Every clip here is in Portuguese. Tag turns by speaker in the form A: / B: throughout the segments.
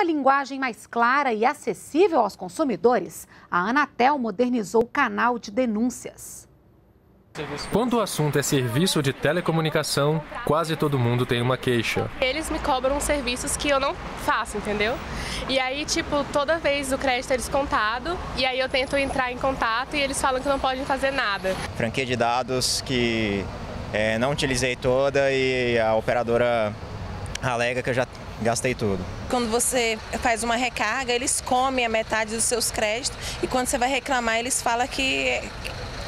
A: uma linguagem mais clara e acessível aos consumidores, a Anatel modernizou o canal de denúncias.
B: Quando o assunto é serviço de telecomunicação, quase todo mundo tem uma queixa.
C: Eles me cobram serviços que eu não faço, entendeu? E aí, tipo, toda vez o crédito é descontado, e aí eu tento entrar em contato e eles falam que não podem fazer nada.
D: Franquia de dados que é, não utilizei toda e a operadora alega que eu já gastei tudo.
E: Quando você faz uma recarga, eles comem a metade dos seus créditos e quando você vai reclamar, eles falam que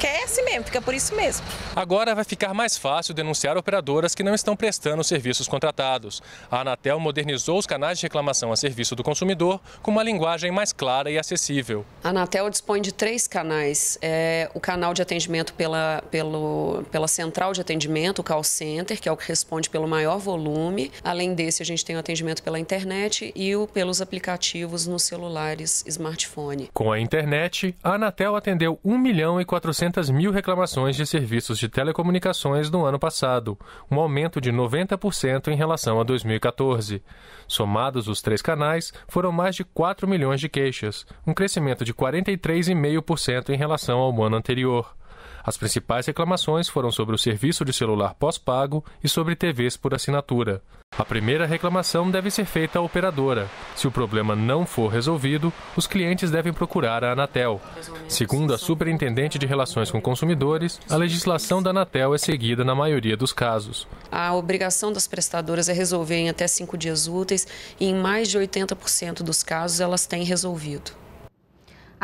E: que é assim mesmo, fica por isso mesmo.
B: Agora vai ficar mais fácil denunciar operadoras que não estão prestando os serviços contratados. A Anatel modernizou os canais de reclamação a serviço do consumidor com uma linguagem mais clara e acessível.
F: A Anatel dispõe de três canais. É, o canal de atendimento pela, pelo, pela central de atendimento, o call center, que é o que responde pelo maior volume. Além desse, a gente tem o atendimento pela internet e o pelos aplicativos nos celulares smartphone.
B: Com a internet, a Anatel atendeu 1 milhão e 400 200 mil reclamações de serviços de telecomunicações no ano passado, um aumento de 90% em relação a 2014. Somados os três canais, foram mais de 4 milhões de queixas, um crescimento de 43,5% em relação ao ano anterior. As principais reclamações foram sobre o serviço de celular pós-pago e sobre TVs por assinatura. A primeira reclamação deve ser feita à operadora. Se o problema não for resolvido, os clientes devem procurar a Anatel. Segundo a Superintendente de Relações com Consumidores, a legislação da Anatel é seguida na maioria dos casos.
F: A obrigação das prestadoras é resolver em até cinco dias úteis e em mais de 80% dos casos elas têm resolvido.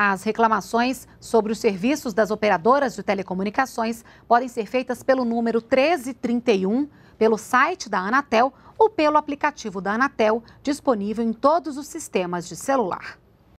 A: As reclamações sobre os serviços das operadoras de telecomunicações podem ser feitas pelo número 1331, pelo site da Anatel ou pelo aplicativo da Anatel, disponível em todos os sistemas de celular.